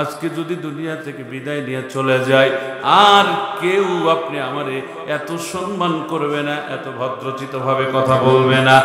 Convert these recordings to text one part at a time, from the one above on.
আজকে যদি দুনিয়া থেকে বিদায় নিয়ে চলে যায়, আর কেউ আপনি আমারে এত সম্মান করবে না, এত ভদ্রচিত ভাবে কথা বলবে না।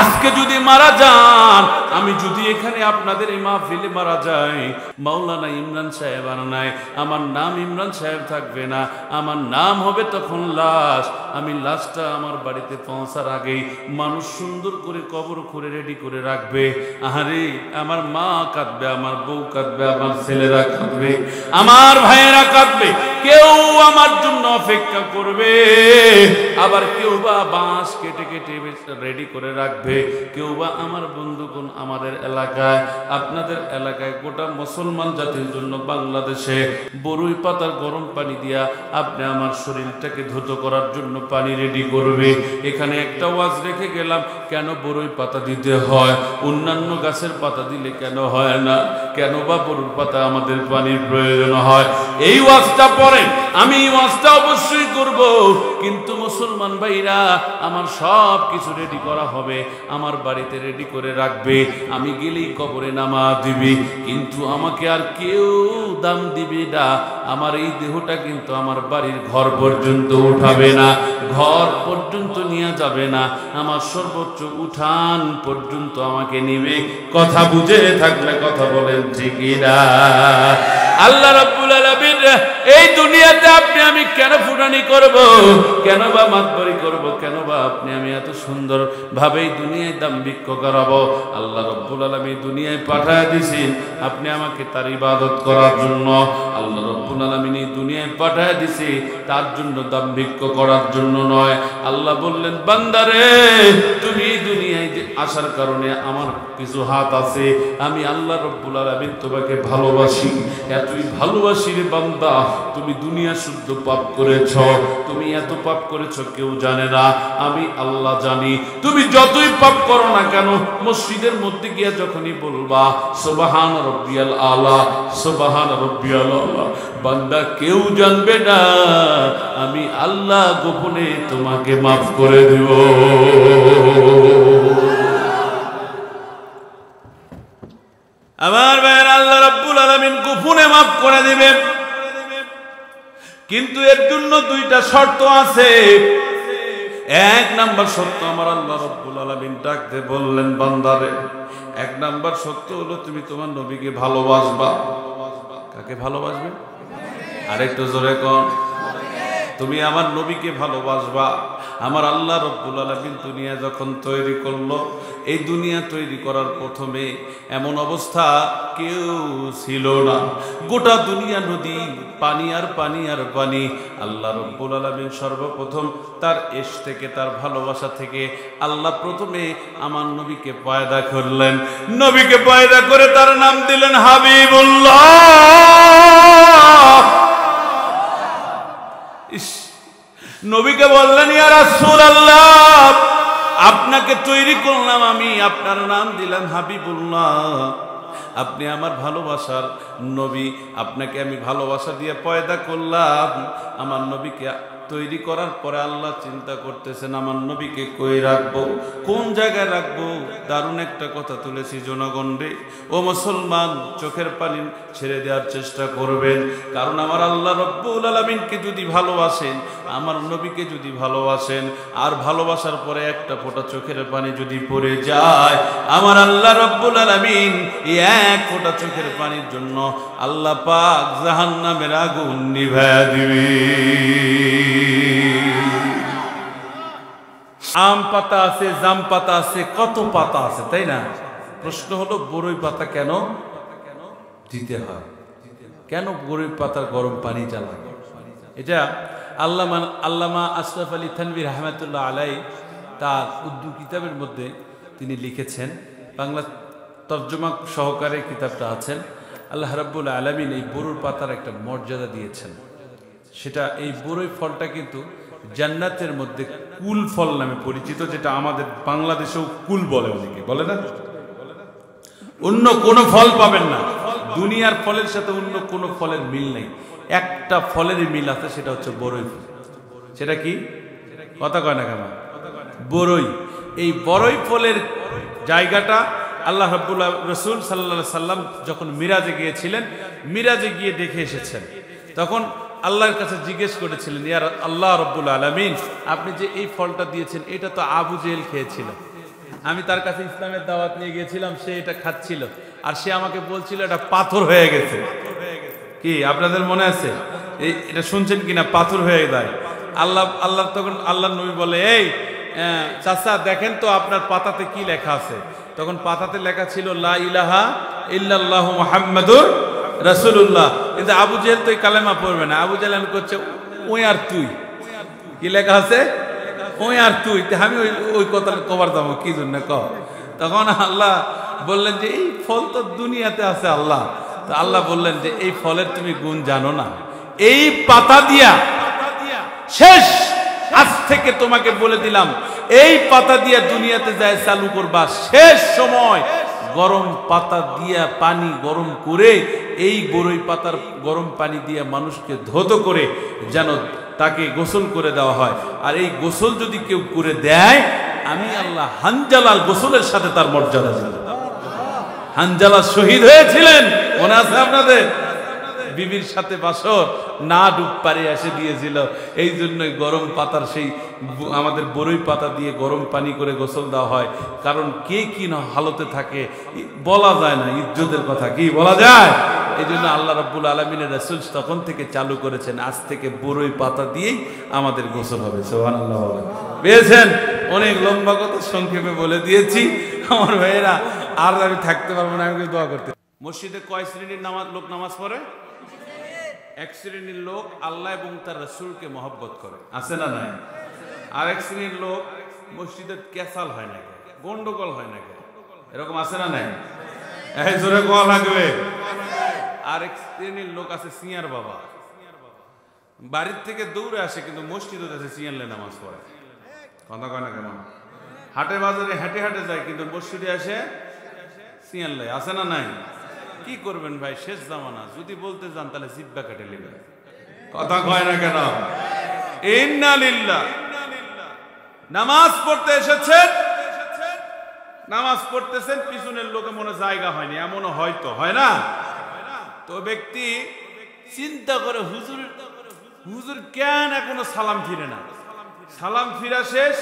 আজকে যদি মারা যান, আমি যদি এখানে আপনাদের এই মাহফিলে মারা যাই, মাওলানা ইমরান সাহেব আর নাই, আমার নাম ইমরান সাহেব থাকবে না, আমার নাম হবে তখন লাশ। আমি লাশটা আমার বাড়িতে পৌঁছার আগেই মানুষ সুন্দর করে কবর করে রেডি করে রাখবে। আহারে, আমার মা কাঁদবে, আমার বউ কাঁদবে, আমার ছেলেরা কাঁদবে আমার ভাইয়েরা কাঁদবে। কেউ আমার জন্য অপেক্ষা করবে। আবার কেউ বা বাঁশ কেটে কেটে রেডি করে রাখবে। কেউ বা আমার বন্ধুগণ আমাদের এলাকায়, আপনাদের এলাকায় গোটা মুসলমান জাতির জন্য বাংলাদেশে বরুই পাতার গরম পানি দিয়া আপনি আমার শরীরটাকে ধুত করার জন্য পানি রেডি করবে। এখানে একটা ওয়াজ রেখে গেলাম, কেন বরুই পাতা দিতে হয়? অন্যান্য গাছের পাতা দিলে কেন হয় না? কেন বা বরুর পাতা আমাদের পানির প্রয়োজন হয়? এই ওয়াজটা পরে আমি ওয়াজটা অবশ্যই করব, কিন্তু মুসলমান ভাইরা, আমার সব কিছু রেডি করা হবে, আমার বাড়িতে রেডি করে রাখবে, আমি গেলেই কবরে নামা দিবি, কিন্তু আমাকে আর কেউ দাম দিবে না, আমার এই দেহটা কিন্তু আমার বাড়ির ঘর পর্যন্ত উঠাবে না, ঘর পর্যন্ত নিয়ে যাবে না, আমার সর্বোচ্চ উঠান পর্যন্ত আমাকে নিবে, কথা বুঝে থাকলে কথা বলেন ঠিকই না আল্লাহ রাব্বুল এই দুনিয়াতে আপনি আমি কেন ফুটানি করব? কেন বা মাতবারি করব? কেন বা আপনি আমি এত সুন্দর ভাবে দুনিয়ায় দাম্ভিক্য করাবো? আল্লাহ রব্বুল আলামিন দুনিয়ায় পাঠায় দিছেন। আপনি আমাকে তার ইবাদত করার জন্য আল্লাহ রব্বুল আলামিন এই দুনিয়ায় পাঠায় দিছে। তার জন্য দাম্ভিক্য করার জন্য নয়। আল্লাহ বললেন, বান্দারে, তুমি দুনিয়ায় আসার কারণে আমার কিছু হাত আছে, আমি আল্লাহ রব্বুল আলামিন তোমাকে ভালোবাসি। এতই ভালোবাসি রে বান্দা। তুমি দুনিয়া শুদ্ধ পাপ করেছ। তুমি এত পাপ করেছ, কেউ জানে না। আমি আল্লাহ জানি। তুমি যতই পাপ করো না কেন, মসজিদের মধ্যে গিয়া যখনই বলবা, সুবহান রব্বিয়াল আলা, সুবহান রব্বিয়াল আলা বান্দা কেউ জানবে না। আমি আল্লাহ গোপনে তোমাকে মাফ করে দেব। আমার ভাইয়ের, আল্লাহ রাব্বুল আলামিন গোপনে মাফ করে দিবেন। কিন্তু এর জন্য দুইটা শর্ত আছে। এক নাম্বার সত্য আমার আল্লাহ রব্বুল আলামিন ডাকতে বললেন, বান্দারে, এক নাম্বার সত্য হলো তুমি তোমার নবীকে ভালোবাসবা। কাকে ভালোবাসবে? আরেকটু জোরে কন। তুমি আমার নবীকে ভালোবাসবা। আমার আল্লাহ রব্বুল আলমিন দুনিয়া যখন তৈরি করল, এই দুনিয়া তৈরি করার প্রথমে এমন অবস্থা কেউ ছিল না। গোটা দুনিয়া নদী, পানি আর পানি আর পানি। আল্লাহ রব্বুল আলমিন সর্বপ্রথম তার এস থেকে, তার ভালোবাসা থেকে আল্লাহ প্রথমে আমার নবীকে পায়দা করলেন। নবীকে পায়দা করে তার নাম দিলেন হাবিবুল্লাহ। নবীকে বললেন, ইয়া আপনাকে তৈরি করলাম আমি। আপনার নাম দিলাম হাবিবুল্লাহ। আপনি আমার ভালোবাসার নবী। আপনাকে আমি ভালোবাসা দিয়ে পয়দা করলাম। আমার নবীকে তৈরি করার পরে আল্লাহ চিন্তা করতেছেন, আমার নবীকে কই রাখব? কোন জায়গায় রাখব? দারুণ একটা কথা তুলেছি জনগণ রে। ও মুসলমান, চোখের পানি ছেড়ে দেওয়ার চেষ্টা করবেন, কারণ আমার আল্লাহ রব্বুল আলমিনকে যদি ভালোবাসেন, আমার নবীকে যদি ভালোবাসেন, আর ভালোবাসার পরে একটা ফোঁটা চোখের পানি যদি পড়ে যায়, আমার আল্লাহ রব্বুল আলমিন এই এক ফোঁটা চোখের পানির জন্য আল্লাহ পাক জাহান্নামের আগুন নিভায়া দিবি। আম পাতা আছে, জাম পাতা আছে, কত পাতা আছে, তাই না? প্রশ্ন হলো বড়ই পাতা কেন দিতে হয়? কেন বড়ই পাতার গরম পানি জ্বালায়? এটা আল্লামা আল্লামা আশরাফ আলী থানবির রহমতুল্লাহ আলাই তার উর্দু কিতাবের মধ্যে তিনি লিখেছেন। বাংলা তর্জমা সহকারে কিতাবটা আছেন। আল্লাহ রাব্বুল আলমিন এই বরুর পাতার একটা মর্যাদা দিয়েছেন। সেটা, এই বড়ই ফলটা কিন্তু জান্নাতের মধ্যে কুল ফল নামে পরিচিত, যেটা আমাদের বাংলাদেশেও কুল বলে অনেকে, বলে না? অন্য কোনো ফল পাবেন না। দুনিয়ার ফলের সাথে অন্য কোনো ফলের মিল নেই। একটা ফলেরই মিল আছে, সেটা হচ্ছে বড়ই ফল। সেটা কি? কথা কয় না কেন? বড়ই এই বড়ই ফলের জায়গাটা আল্লাহ রব্বুল্লাহ রসুল সাল্লা সাল্লাম যখন মিরাজে গিয়েছিলেন, মিরাজে গিয়ে দেখে এসেছেন। তখন আল্লাহর কাছে জিজ্ঞেস করেছিলেন ইয়ার আল্লাহ রব্বুল আলমিন, আপনি যে এই ফলটা দিয়েছেন, এটা তো আবু জেল খেয়েছিল। আমি তার কাছে ইসলামের দাওয়াত নিয়ে গিয়েছিলাম, সে এটা খাচ্ছিল। আর সে আমাকে বলছিল, এটা পাথর হয়ে গেছে। কি, আপনাদের মনে আছে? এই, এটা শুনছেন কিনা? পাথর হয়ে যায়। আল্লাহ আল্লাহ তখন আল্লাহ নবী বলে, এই চাচা, দেখেন তো আপনার পাতাতে কি লেখা আছে? তখন পাতাতে লেখা ছিল, লা ইলাহা ইল্লাল্লাহু রাসূলুল্লাহ, কিন্তু আবু জেহেল তো কালেমা পড়বে না। আবু জেহেল করছে, ওই আর তুই। কি লেখা আছে? ওই আর তুই। আমি ওই ওই কথা কবার দাম কি জন্য ক তখন আল্লাহ বললেন যে, এই ফল তো দুনিয়াতে আছে আল্লাহ। তো আল্লাহ বললেন যে, এই ফলের তুমি গুণ জানো না। এই পাতা দিয়া, শেষ। আজ থেকে তোমাকে বলে দিলাম, এই পাতা দিয়া দুনিয়াতে যায় চালু করবা, শেষ সময়। গরম পাতা দিয়া পানি গরম করে, এই বরই পাতার গরম পানি দিয়ে মানুষকে ধৌত করে যেন তাকে গোসল করে দেওয়া হয়। আর এই গোসল যদি কেউ করে দেয়, আমি আল্লাহ হানজালাল গোসলের সাথে তার মর্যাদা দিলাম। হানজালা শহীদ হয়েছিলেন মনে আছে আপনাদের বিবির সাথে বাসর না ডুব পারে এসে দিয়েছিল এই জন্যই গরম পাতার সেই আমাদের বরই পাতা দিয়ে গরম পানি করে গোসল দেওয়া হয়। কারণ কে কি না হালতে থাকে বলা যায় না, ইজ্জতের কথা কি বলা যায়? এই জন্য আল্লাহ রাব্বুল আলমিনের রসুল তখন থেকে চালু করেছেন, আজ থেকে বরই পাতা দিয়েই আমাদের গোসল হবে। সোহান আল্লাহ পেয়েছেন? অনেক লম্বা কথা সংক্ষেপে বলে দিয়েছি। আমার ভাইয়েরা, আর আমি থাকতে পারব না, আমি দোয়া করতে মসজিদে কয় শ্রেণির নামাজ লোক নামাজ পড়ে? এক শ্রেণির লোক আল্লাহ এবং তার রসুলকে মহব্বত করে। আছে না নাই? আর এক শ্রেণির লোক মসজিদে ক্যাসাল হয় না? গন্ডগোল হয় না? এরকম আছে না নাই? জোরে কোয়া লাগবে। আর এক শ্রেণির লোক আছে সিয়ার বাবা। বাড়ির থেকে দৌড়ে আসে, কিন্তু মসজিদে আছে সিয়ারলে নামাজ পড়ে। কথা কয় না কেমন হাটে বাজারে হেঁটে হেঁটে যায়, কিন্তু মসজিদে আসে সিয়ারলে আছে না নাই? কি করবেন ভাই? শেষ জামানা। যদি বলতে যান তাহলে জিব্বা কেটে নেবে কথা কয় না কেন? নামাজ পড়তে এসেছেন? নামাজ পড়তেছেন পিছনের লোকে মনে জায়গা হয়নি। এমনও হয়তো হয় না? তো ব্যক্তি চিন্তা করে হুজুর হুজুর কেন এখনও সালাম ফিরে না? সালাম ফিরা শেষ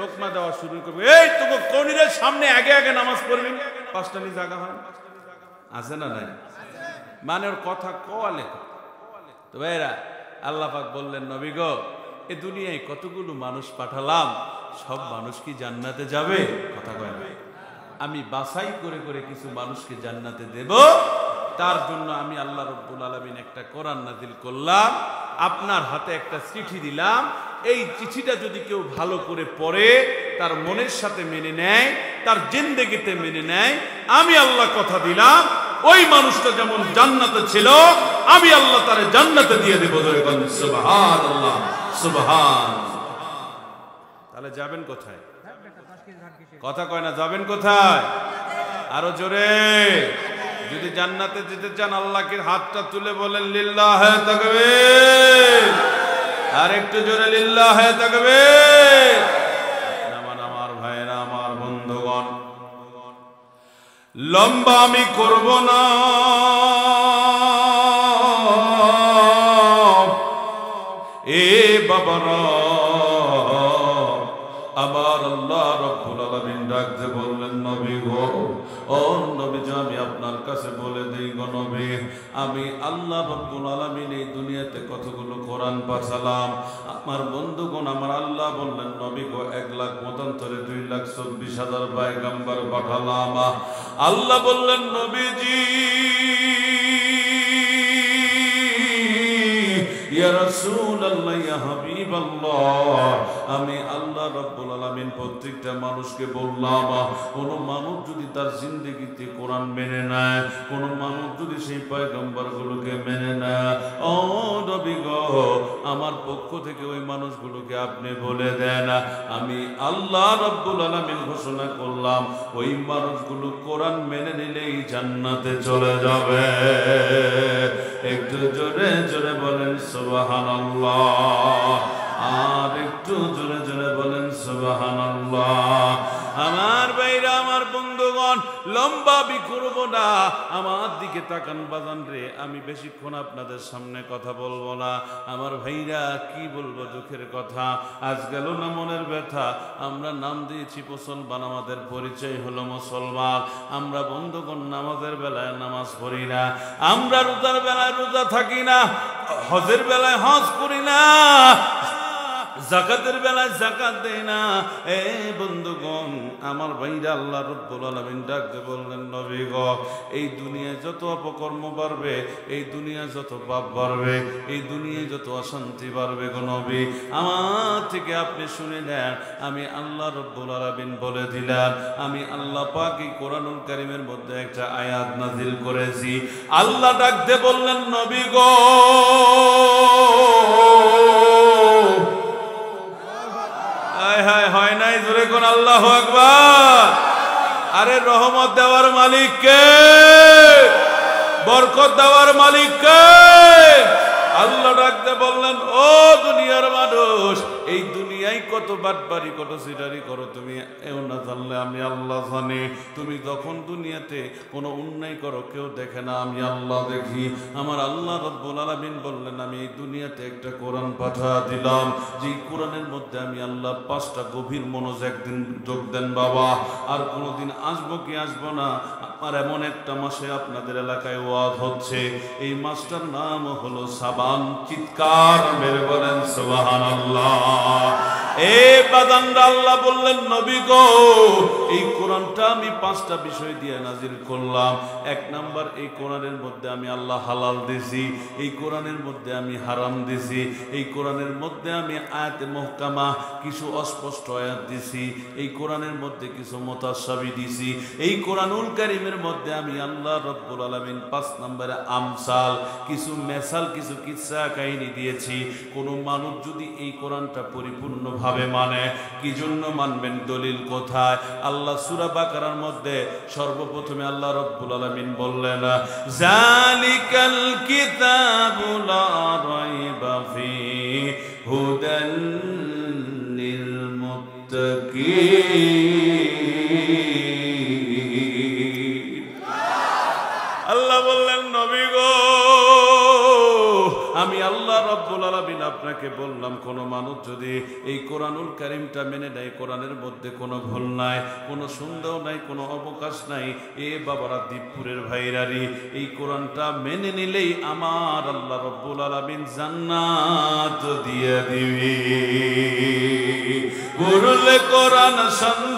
লোকমা দেওয়া শুরু করবে। এই তোকে কনিরের সামনে আগে আগে নামাজ পড়বি। পাঁচটা নি জায়গা হয়। আছে না নাই? মানে ওর কথা কোয়া লেখা তো ভাইরা, আল্লাহ পাক বললেন, নবী এ দুনিয়ায় কতগুলো মানুষ পাঠালাম, সব মানুষ কি জান্নাতে যাবে? কথা কয় আমি বাছাই করে করে কিছু মানুষকে জান্নাতে দেব, তার জন্য আমি আল্লাহ রব্বুল আলমিন একটা কোরআন নাজিল করলাম, আপনার হাতে একটা চিঠি দিলাম, এই চিঠিটা যদি কেউ ভালো করে পড়ে, তার মনের সাথে মেনে নেয়, তার জিন্দেগিতে মেনে নেয়, আমি আল্লাহ কথা দিলাম ওই মানুষটা যেমন জান্নাতে ছিল, আমি আল্লাহ তারে জান্নাতে দিয়ে দেবো সুবহান আল্লাহ সুবহান। তাহলে যাবেন কোথায়? কথা কয় না, যাবেন কোথায়? আরও জোরে। যদি জান্নাতে যেতে চান, আল্লাহকে হাতটা তুলে বলেন, লিল্লাহ থাকবে আর একটু জোরে, লিল্লাহ হ্যাঁ লম্বা আমি করব না। এ বাবারা আবার আল্লাহ রব্বুল আলামিন ডাকতে বললেন, নবী গো, ও নবী আমি আপনার কাছে বলে দেই গো নবী, আমি আল্লাহ রব্বুল আলামিন এই দুনিয়াতে কতগুলো কোরআন পাঠালাম। আমার বন্ধুগণ, আমার আল্লাহ বললেন, নবী গো, এক লাখ মতান্তরে দুই লাখ চব্বিশ হাজার বাইগাম্বার পাঠালাম। আল্লাহ বললেন নবীজি আমি আল্লাহ রাব্বুল আলামিন প্রত্যেকটা মানুষকে বললাম, কোন মানুষ যদি তার জিন্দেগিতে কোরআন মেনে নেয়, কোন মানুষ যদি সেই পয়গম্বরগুলোকে মেনে নেয়, ও আমার পক্ষ থেকে ওই মানুষগুলোকে আপনি বলে দেন, আমি আল্লাহ রাব্বুল আলামিন ঘোষণা করলাম, ওই মানুষগুলো কোরআন মেনে নিলেই জান্নাতে চলে যাবে। একটু জোরে জোরে বলেন সুবহানাল্লাহ। আর একটু জোরে জোরে বলেন সুবহানাল্লাহ। আমার ভাইরা আমার বন্ধুগণ লম্বাবি করব না। আমার দিকে তাকান বাজান রে, আমি বেশিক্ষণ আপনাদের সামনে কথা বলব না। আমার ভাইরা, কি বলব দুঃখের কথা? আজ গেল না মনের ব্যথা? আমরা নাম দিয়েছি মুসলমান আমাদের পরিচয় হলো মুসলমান। আমরা বন্ধুগণ নামাজের বেলায় নামাজ পড়ি না। আমরা রোজার বেলায় রোজা থাকি না। হজের বেলায় হজ করি না। জাকাতের বেলায় জাকাত দেয় না। এ বন্ধুগণ, আমার ভাইরা আল্লাহ রব্বুল আলামিন ডাকতে বললেন, নবী গ, এই দুনিয়ায় যত অপকর্ম বাড়বে, এই দুনিয়ায় যত পাপ বাড়বে, এই দুনিয়ায় যত অশান্তি বাড়বে গো নবী, আমার থেকে আপনি শুনে নেন, আমি আল্লাহ রব্বুল আলামিন বলে দিলাম, আমি আল্লাহ পাকি কোরআনুল কারিমের মধ্যে একটা আয়াত নাজিল করেছি। আল্লাহ ডাকতে বললেন, নবী গো হায় হায়, হয় নাই? জোরে কোন আল্লাহ আকবার। আরে রহমত দেওয়ার মালিক কে? বরকত দেওয়ার মালিক কে? আল্লাহ ডাকতে বললেন, ও দুনিয়ার মানুষ, এই দুনিয়ায় কত বাটবাড়ি কত সিটারি করো তুমি? এও না জানলে আমি আল্লাহ জানি। তুমি যখন দুনিয়াতে কোনো অন্যায় করো, কেউ দেখে না, আমি আল্লাহ দেখি। আমার আল্লাহ রব্বুল আলামিন বললেন, আমি এই দুনিয়াতে একটা কোরআন পাঠা দিলাম। যে কোরআনের মধ্যে আমি আল্লাহ পাঁচটা গভীর মনোজ একদিন যোগ দেন, বাবা। আর কোনোদিন আসব কি আসব না আমার এমন একটা মাসে আপনাদের এলাকায় ওয়াজ হচ্ছে। এই মাসটার নাম হলো সাবান চিৎকার, মেরে বলেন সুবাহান এই আমি পাঁচটা বিষয় দিয়ে নাজির করলাম। এক এই মধ্যে আমি আল্লাহ হালাল এই মধ্যে আমি হারাম এই মধ্যে আমি কিছু অস্পষ্ট আয়াত দিছি, এই কোরআনের মধ্যে কিছু মোতাসাবি দিছি, এই কোরআনুল কারিমের মধ্যে আমি আল্লাহ রব্বুল আলামিন পাঁচ নম্বরে আমসাল, কিছু মেসাল, কিছু কিচ্ছা কাহিনী দিয়েছি। কোনো মানুষ যদি এই কোরআনটা পরিপূর্ণভাবে মানে? কি জন্য মানবেন দলিল কোথায়? আল্লাহ সুরা বাকারার মধ্যে সর্বপ্রথমে আল্লাহ রব্বুল আলমিন বললেন, জালিকাল কিতাবুল রাইবা ফি হুদান লিল মুত্তাকিন। আপনাকে বললাম, কোন মানুষ যদি এই কোরআনুল কারিমটা মেনে নেয়, কোরআনের মধ্যে কোনো ভুল নাই, কোনো সন্দেহ নাই, কোনো অবকাশ নাই, এ বাবারা দীপপুরের ভাইরারি। এই কোরআনটা মেনে নিলেই আমার আল্লাহ রব্বুল আলামিন জান্নাত দিয়ে দিবি। পড়লে কোরআন শান্তি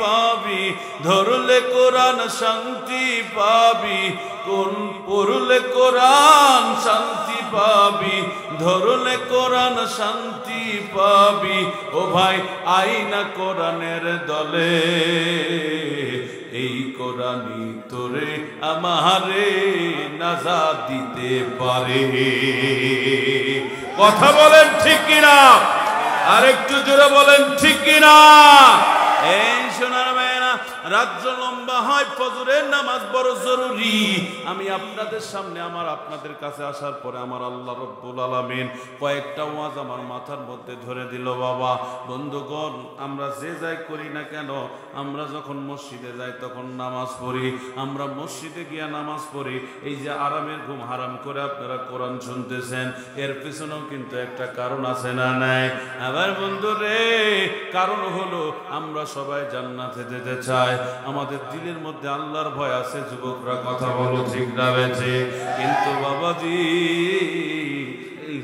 পাবি, ধরলে কোরআন শান্তি পাবি, কোন পড়লে কোরআন শান্তি পাবি, ধরলে কোরআন শান্তি পাবি। ও ভাই আইনা কোরআনের দলে, এই কোরআনই তোরে আমারে নাজা দিতে পারে। কথা বলেন ঠিক কিনা? আর একটু জোরে বলেন ঠিক কিনা? এই সোনার রাজ্য লম্বা হয়, ফজরের নামাজ বড় জরুরি। আমি আপনাদের সামনে, আমার আপনাদের কাছে আসার পরে আমার আল্লাহ রব্বুল আলামিন কয়েকটা ওয়াজ আমার মাথার মধ্যে ধরে দিল, বাবা, বন্ধুগণ, আমরা যে যাই করি না কেন, আমরা যখন মসজিদে যাই তখন নামাজ পড়ি। আমরা মসজিদে গিয়া নামাজ পড়ি। এই যে আরামের ঘুম হারাম করে আপনারা কোরআন শুনতেছেন, এর পিছনেও কিন্তু একটা কারণ আছে না নাই? আবার বন্ধু রে কারণ হলো, আমরা সবাই জান্নাতে যেতে চাই। আমাদের দিলের মধ্যে আল্লাহর ভয় আছে যুবকরা কথা বলো ঠিক না কিন্তু বাবাজি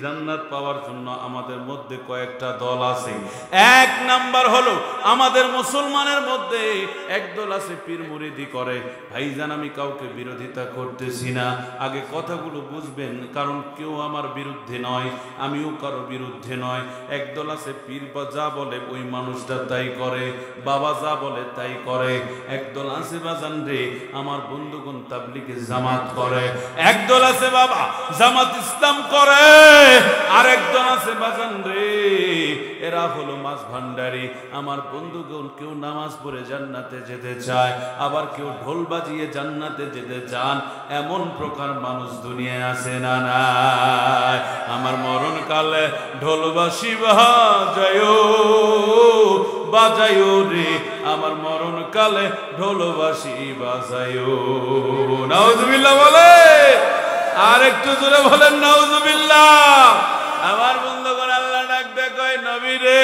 জান্নাত পাওয়ার জন্য আমাদের মধ্যে কয়েকটা দল আছে। এক নাম্বার হলো আমাদের মুসলমানের মধ্যে একদল আছে পীর মুরিদি করে। ভাইজান, আমি কাউকে বিরোধিতা করতেছি না। আগে কথাগুলো বুঝবেন, কারণ কেউ আমার বিরুদ্ধে নয়, আমিও কারও বিরুদ্ধে নয়। একদল আছে পীর বা যা বলে ওই মানুষটা তাই করে, বাবা যা বলে তাই করে। একদল আছে বাজান রে, আমার বন্ধুগণ তাবলিকে জামাত করে। একদল আছে বাবা, জামাত ইসলাম করে। আরেকজন আছে, বাজান রে, এরা হলো মাছ আমার কেউ নামাজ পড়ে জান্নাতে যেতে চায়, আবার কেউ ঢোল বাজিয়ে জান্নাতে যেতে চান। এমন প্রকার মানুষ দুনিয়ায় আছে না নাই। আমার মরণ কালে ঢোলবাসী বাজায় বাজায়ো রে। আমার মরণ কালে ঢোলবাসি বাজায়ো নাউজুবিল্লাহ বলে একটু দূরে বলেন নজুবিল্লা আমার বন্ধুগণ আল্লাহ ডাক দেখয় নবী রে।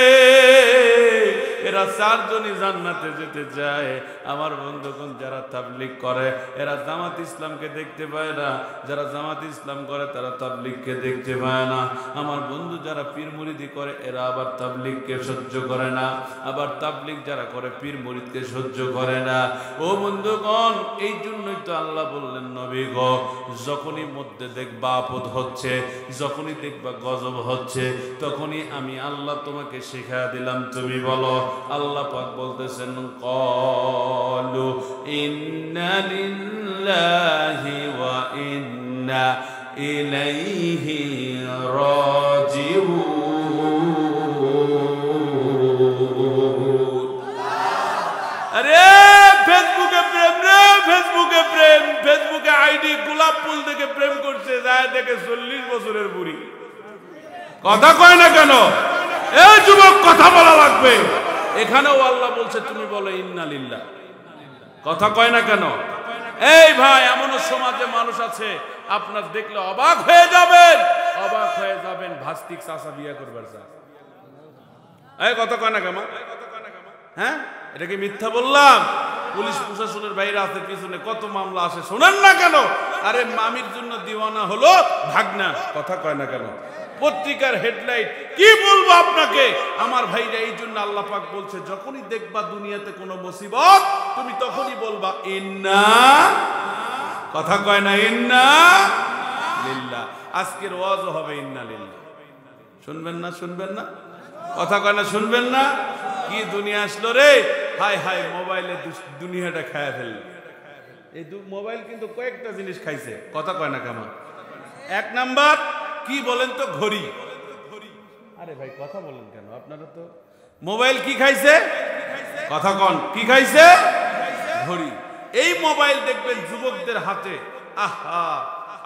এরা চারজনই জান্নাতে যেতে চায়। আমার বন্ধুগণ যারা তাবলিগ করে, এরা জামাত ইসলামকে দেখতে পায় না। যারা জামাত ইসলাম করে, তারা তাবলিগকে দেখতে পায় না। আমার বন্ধু যারা পীর মুরিদি করে, এরা আবার তাবলিগকে সহ্য করে না। আবার তাবলিগ যারা করে, পীর মুরিদকে সহ্য করে না। ও বন্ধুগণ, এই জন্যই তো আল্লাহ বললেন, নবী গ, যখনই মধ্যে দেখবা আপদ হচ্ছে, যখনই দেখবা গজব হচ্ছে, তখনই আমি আল্লাহ তোমাকে শেখা দিলাম। তুমি বলো আল্লাহ পাক বলতেছেন, কলু ইন্না লিল্লাহি ওয়া ইন্না ইলাইহি রাজিউন। আরে, ফেসবুকে প্রেম রে, ফেসবুকে প্রেম, ফেসবুকে আইডি গোলাপ ফুল প্রেম করছে, যায় চল্লিশ বছরের বুড়ি। কথা কয় না কেন? এই যুবক, কথা বলা লাগবে। এখানেও আল্লাহ বলছে, তুমি বলো ইন্নালিল্লাহ কথা কয় না কেন? এই ভাই এমনও সমাজে মানুষ আছে, আপনার দেখলে অবাক হয়ে যাবেন। অবাক হয়ে যাবেন, ভাস্তিক চাষা বিয়া করবার চা এই কথা কয় না কেমন হ্যাঁ? এটা কি মিথ্যা বললাম? পুলিশ প্রশাসনের বাইরে আছে, পিছনে কত মামলা আসে শোনেন না কেন? আরে মামির জন্য দিওয়ানা হলো ভাগনা, কথা কয় না কেন? পত্রিকার হেডলাইট কি বলব আপনাকে? আমার ভাইরা, এই জন্য আল্লাহ পাক বলছে, যখনই দেখবা দুনিয়াতে কোনো মুসিবত, তুমি তখনই বলবা, ইন্না কথা কয় না, ইন্না লিল্লাহ। আজকের ওয়াজও হবে, ইন্না লিল্লাহ। শুনবেন না শুনবেন না? কথা কয় না, শুনবেন না? কি দুনিয়া আসলো রে? হাই হাই মোবাইলে দুনিয়াটা খায় ফেলল। এই মোবাইল কিন্তু কয়েকটা জিনিস খাইছে। কথা কয় না কেমন? এক নাম্বার কি বলেন তো ঘড়ি? আরে ভাই কথা বলেন কেন? আপনারা তো মোবাইল কি খাইছে? কথা কন কি খাইছে? ঘড়ি। এই মোবাইল দেখবেন যুবকদের হাতে। আহা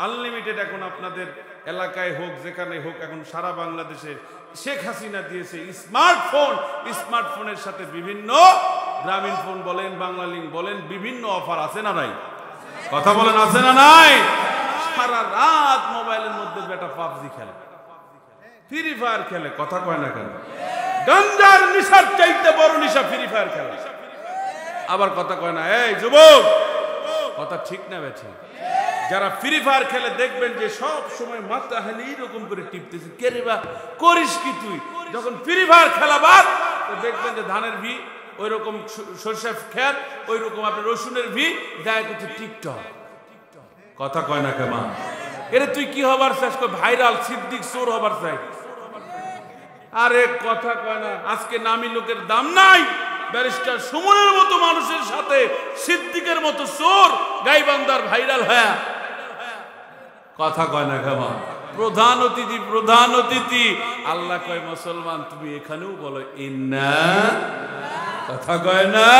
আনলিমিটেড এখন আপনাদের এলাকায় হোক যেখানে হোক এখন সারা বাংলাদেশে শেখ হাসিনা দিয়েছে স্মার্টফোন। স্মার্টফোনের সাথে বিভিন্ন গ্রামীণ ফোন বলেন বাংলা লিঙ্ক বলেন বিভিন্ন অফার আছে না নাই? কথা বলেন আছে না নাই? সারা রাত মোবাইলের মধ্যে বেটা পাবজি খেলে। ফ্রি ফায়ার খেলে, কথা কয় না কেন? গাঞ্জার নিশার চাইতে বড় নিশা ফ্রি ফায়ার খেলে। আবার কথা কয় না, এই যুবক, কথা ঠিক না বেছে যারা ফ্রি ফায়ার খেলে দেখবেন যে সব সময় মাথা হালি এরকম করে টিপতেছে। কে রে বা, করিস কি তুই? যখন ফ্রি ফায়ার খেলা বাদ দেখবেন যে ধানের ভি ওই রকম সরষে খেত ওই রকম আপনার রসুনের ভি, দেখা করছে টিকটক কথা কয় না কেমন? এরে তুই কি হবার চাস ভাইরাল সিদ্দিক চোর হবার চাই। আরে কথা কয় না, আজকে নামি লোকের দাম নাই। ব্যারিস্টার সুমনের মতো মানুষের সাথে সিদ্দিকের মতো চোর গাইবান্দার ভাইরাল হ্যাঁ। কথা কয় না কেমন? প্রধান অতিথি প্রধান অতিথি। আল্লাহ কয়, মুসলমান, তুমি এখানেও বলো, ইন্না কথা কয় না।